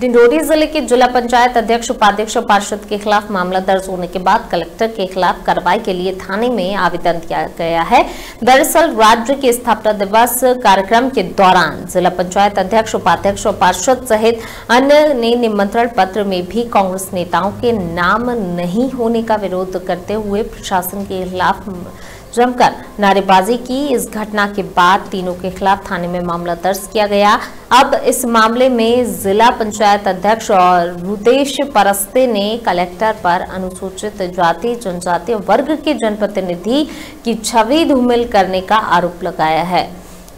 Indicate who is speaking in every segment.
Speaker 1: डिंडोरी ज़िले के जिला पंचायत अध्यक्ष, उपाध्यक्ष और पार्षद के खिलाफ मामला दर्ज होने के बाद कलेक्टर के खिलाफ कार्रवाई के लिए थाने में आवेदन दिया गया है। दरअसल, राज्य के स्थापना दिवस कार्यक्रम के दौरान जिला पंचायत अध्यक्ष, उपाध्यक्ष और पार्षद सहित अन्य ने निमंत्रण पत्र में भी कांग्रेस नेताओं के नाम नहीं होने का विरोध करते हुए प्रशासन के खिलाफ जमकर नारेबाजी की। इस घटना के बाद तीनों के खिलाफ थाने में मामला दर्ज किया गया। अब इस मामले में जिला पंचायत अध्यक्ष और रुदेश परस्ते ने कलेक्टर पर अनुसूचित जाति, जनजाति वर्ग के जनप्रतिनिधि की छवि धूमिल करने का आरोप लगाया है।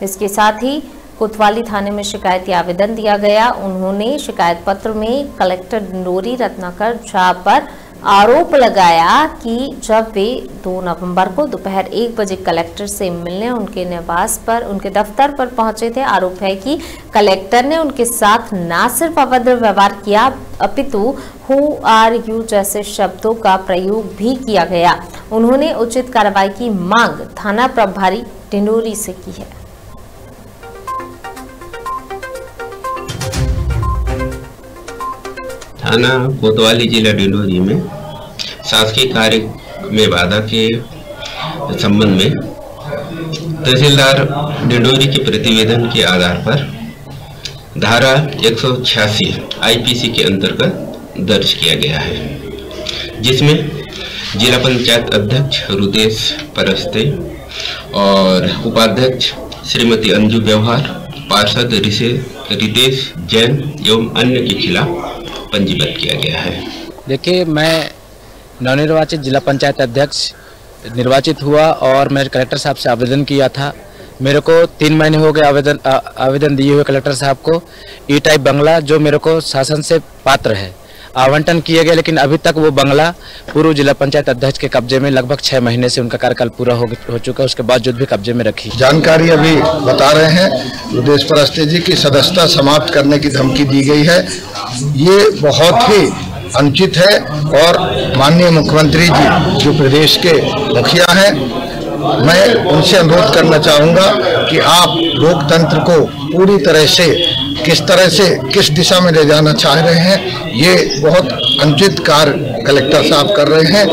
Speaker 1: इसके साथ ही कोतवाली थाने में शिकायती आवेदन दिया गया। उन्होंने शिकायत पत्र में कलेक्टर डिंडोरी रत्नाकर झा पर आरोप लगाया कि जब वे 2 नवंबर को दोपहर एक बजे कलेक्टर से मिलने उनके निवास पर, उनके दफ्तर पर पहुँचे थे, आरोप है कि कलेक्टर ने उनके साथ न सिर्फ़ अभद्र व्यवहार किया, अपितु हु आर यू जैसे शब्दों का प्रयोग भी किया गया। उन्होंने उचित कार्रवाई की मांग थाना प्रभारी डिंडोरी से की है।
Speaker 2: थाना कोतवाली जिला डिंडोरी में शासकीय कार्य में बाधा के संबंध में तहसीलदार डिंडोरी के प्रतिवेदन के आधार पर धारा 186 आईपीसी के अंतर्गत दर्ज किया गया है, जिसमें जिला पंचायत अध्यक्ष रुदेश परस्ते और उपाध्यक्ष श्रीमती अंजू व्यवहार, पार्षद रितेश जैन एवं अन्य के खिलाफ पंजीबद्ध किया गया है।
Speaker 3: देखिए, मैं नवनिर्वाचित जिला पंचायत अध्यक्ष निर्वाचित हुआ और मैं कलेक्टर साहब से आवेदन किया था। मेरे को तीन महीने हो गए आवेदन आवेदन दिए हुए कलेक्टर साहब को। ई टाइप बंगला जो मेरे को शासन से पात्र है। आवंटन किए गए लेकिन अभी तक वो बंगला पूर्व जिला पंचायत अध्यक्ष के कब्जे में लगभग छह महीने से उनका कार्यकाल पूरा हो, हो चुका है। उसके बावजूद भी कब्जे में रखी।
Speaker 4: जानकारी अभी बता रहे हैं रुदेश परस्ते जी की सदस्यता समाप्त करने की धमकी दी गई है। ये बहुत ही अनुचित है और माननीय मुख्यमंत्री जी जो प्रदेश के मुखिया हैं, मैं उनसे अनुरोध करना चाहूँगा कि आप लोकतंत्र को पूरी तरह से किस तरह से, किस दिशा में ले जाना चाह रहे हैं, ये बहुत अनुचित कार्य कलेक्टर साहब कर रहे हैं।